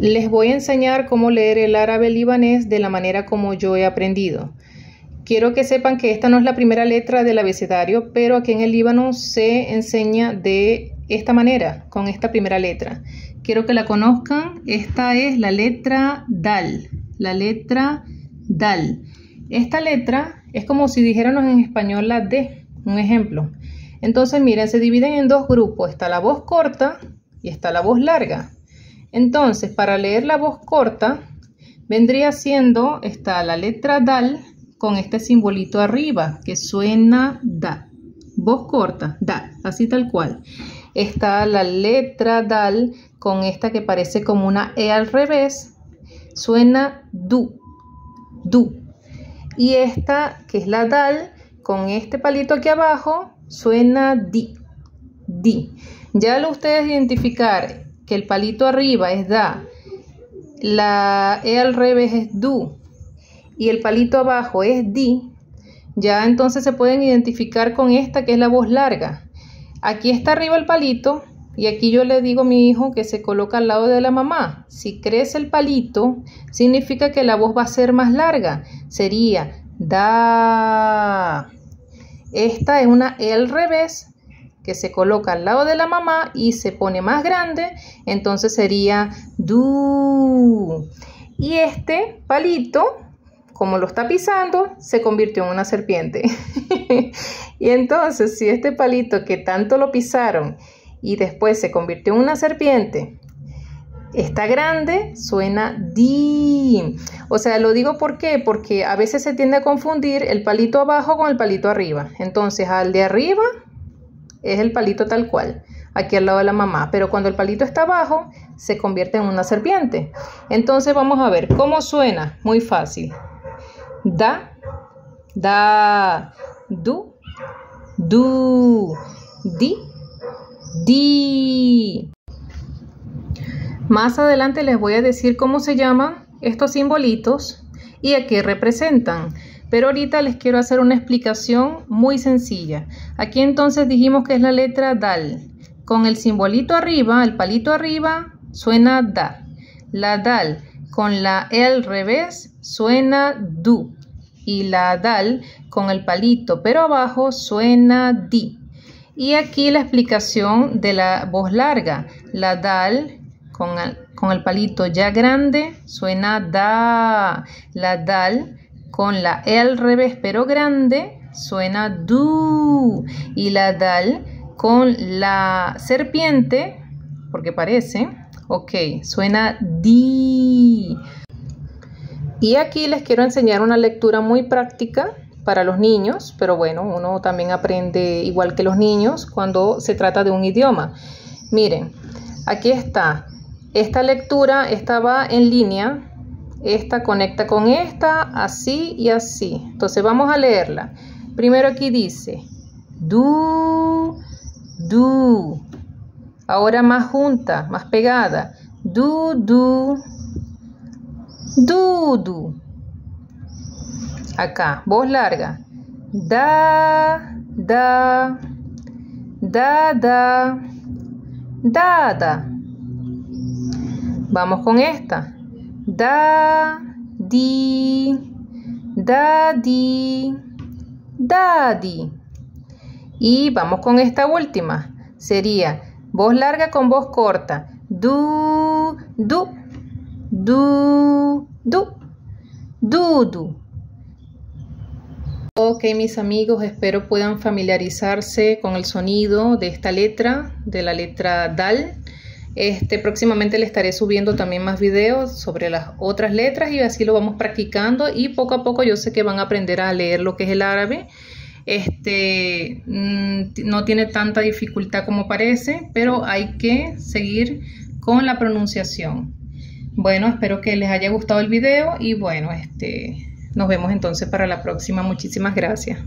Les voy a enseñar cómo leer el árabe libanés de la manera como yo he aprendido. Quiero que sepan que esta no es la primera letra del abecedario, pero aquí en el Líbano se enseña de esta manera, con esta primera letra. Quiero que la conozcan. Esta es la letra Dal. La letra Dal. Esta letra es como si dijéramos en español la D. Un ejemplo. Entonces, miren, se dividen en dos grupos. Está la voz corta y está la voz larga. Entonces, para leer la voz corta, vendría siendo, está la letra Dal con este simbolito arriba que suena da. Voz corta, da, así tal cual. Está la letra dal con esta que parece como una E al revés, suena du, du. Y esta que es la dal con este palito aquí abajo, suena di, di. Ya lo ustedes identificar que el palito arriba es da, la E al revés es du y el palito abajo es di, ya entonces se pueden identificar con esta que es la voz larga. Aquí está arriba el palito y aquí yo le digo a mi hijo que se coloca al lado de la mamá. Si crece el palito, significa que la voz va a ser más larga. Sería da. Esta es una E al revés que se coloca al lado de la mamá y se pone más grande, entonces sería du. Y este palito como lo está pisando, se convirtió en una serpiente. y entonces, si este palito que tanto lo pisaron y después se convirtió en una serpiente, está grande, suena di. O sea, lo digo por qué, porque a veces se tiende a confundir el palito abajo con el palito arriba. Entonces, al de arriba es el palito tal cual, aquí al lado de la mamá, pero cuando el palito está abajo, se convierte en una serpiente. Entonces, vamos a ver cómo suena. Muy fácil da, da, du, du, di, di. Más adelante les voy a decir cómo se llaman estos simbolitos y a qué representan. Pero ahorita les quiero hacer una explicación muy sencilla. Aquí entonces dijimos que es la letra DAL. Con el simbolito arriba, el palito arriba, suena DA. La DAL con la E al revés suena du y la dal con el palito pero abajo suena di. Y aquí la explicación de la voz larga. La dal con el, con el palito ya grande suena da. La dal con la E al revés pero grande suena du. Y la dal con la serpiente, porque parece, ok, suena di. Y aquí les quiero enseñar una lectura muy práctica para los niños, pero bueno, uno también aprende igual que los niños cuando se trata de un idioma. Miren, aquí está. Esta lectura estaba en línea. Esta conecta con esta, así y así. Entonces vamos a leerla. Primero aquí dice, du, du. Ahora más junta, más pegada. Du, du, Dudu. Acá, voz larga. Da, da, da, da, da, da. Vamos con esta. Da, di, da, di, da, di. Y vamos con esta última. Sería voz larga con voz corta. Du, du du, du, du, du. Ok, mis amigos, espero puedan familiarizarse con el sonido de esta letra, de la letra DAL. Este, próximamente le estaré subiendo también más videos sobre las otras letras y así lo vamos practicando y poco a poco yo sé que van a aprender a leer lo que es el árabe. Este, mm, no tiene tanta dificultad como parece, pero hay que seguir con la pronunciación. Bueno, espero que les haya gustado el video y bueno, este, nos vemos entonces para la próxima. Muchísimas gracias.